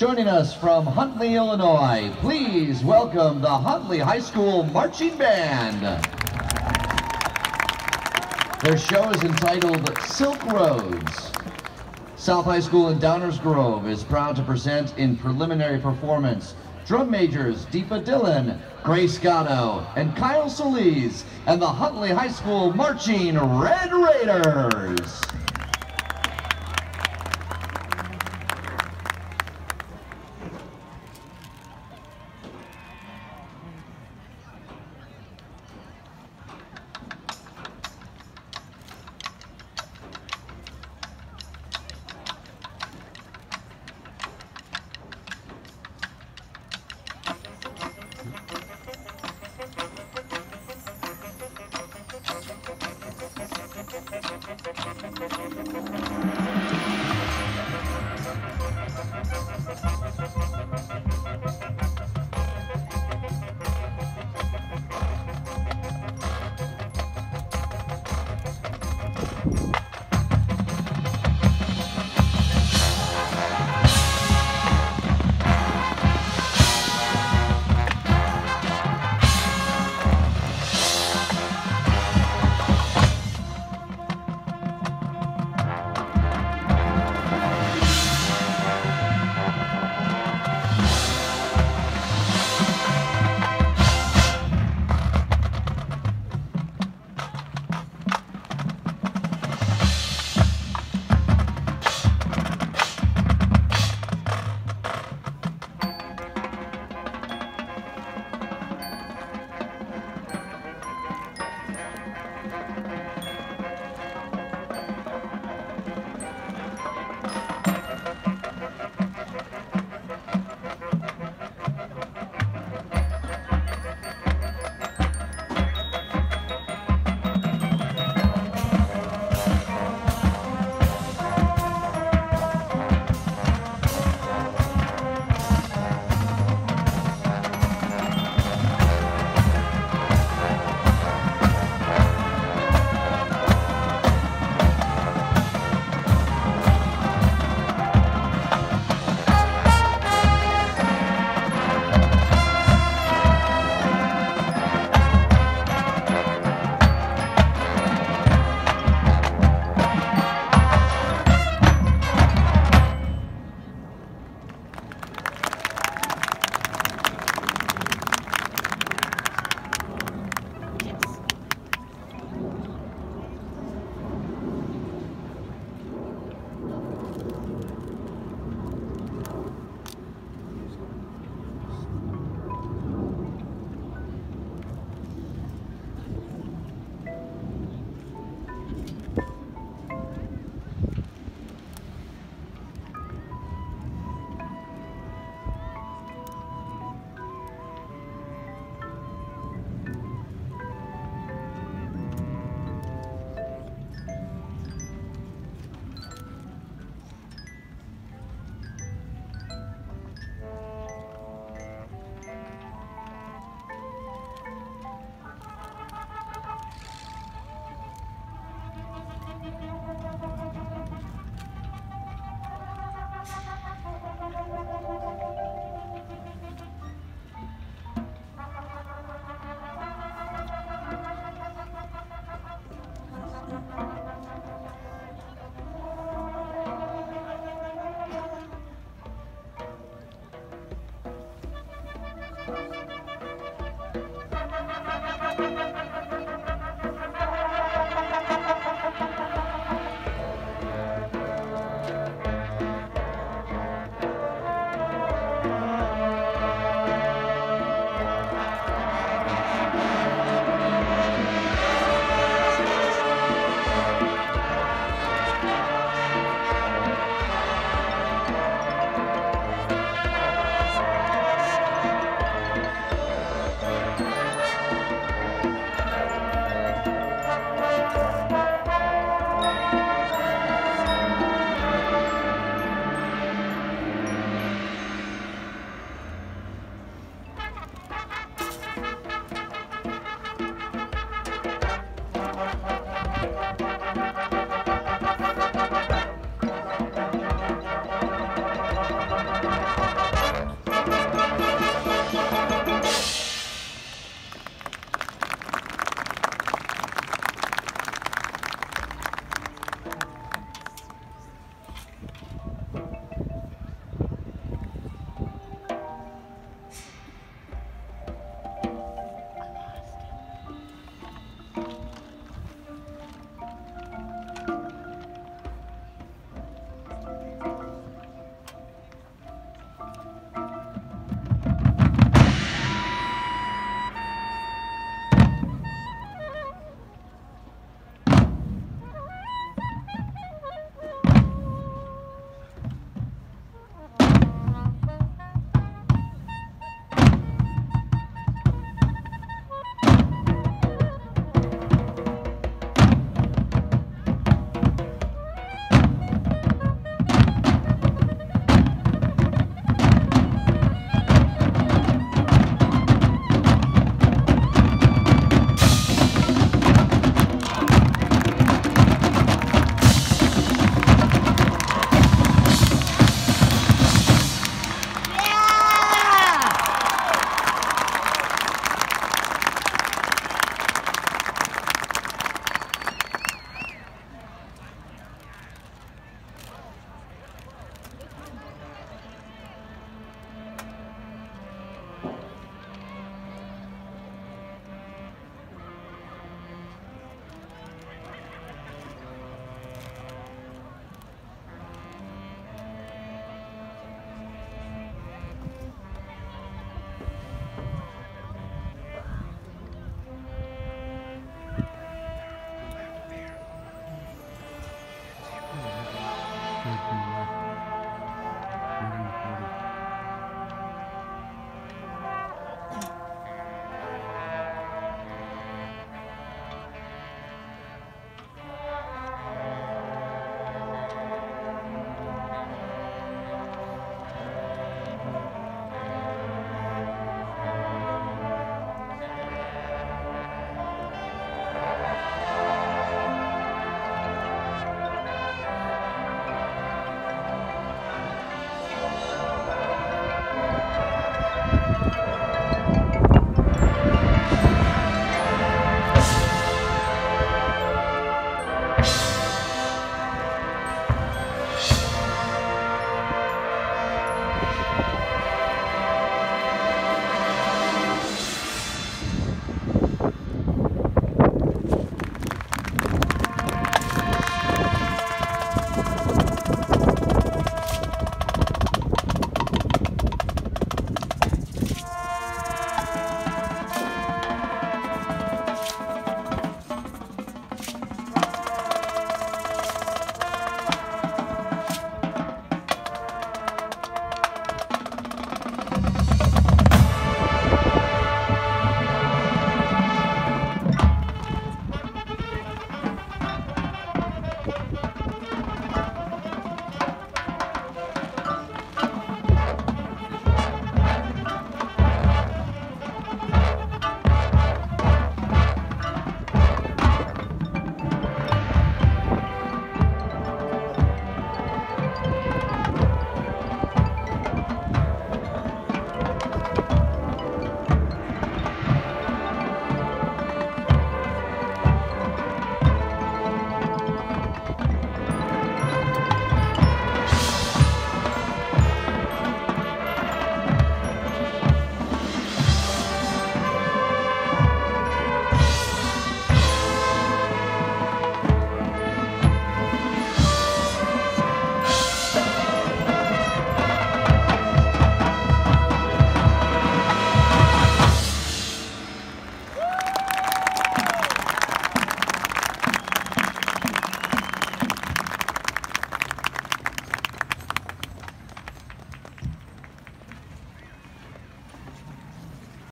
Joining us from Huntley, Illinois, please welcome the Huntley High School Marching Band. Their show is entitled Silk Roads. South High School in Downers Grove is proud to present in preliminary performance drum majors Deepa Dillon, Grace Gatto, and Kyle Solis, and the Huntley High School Marching Red Raiders.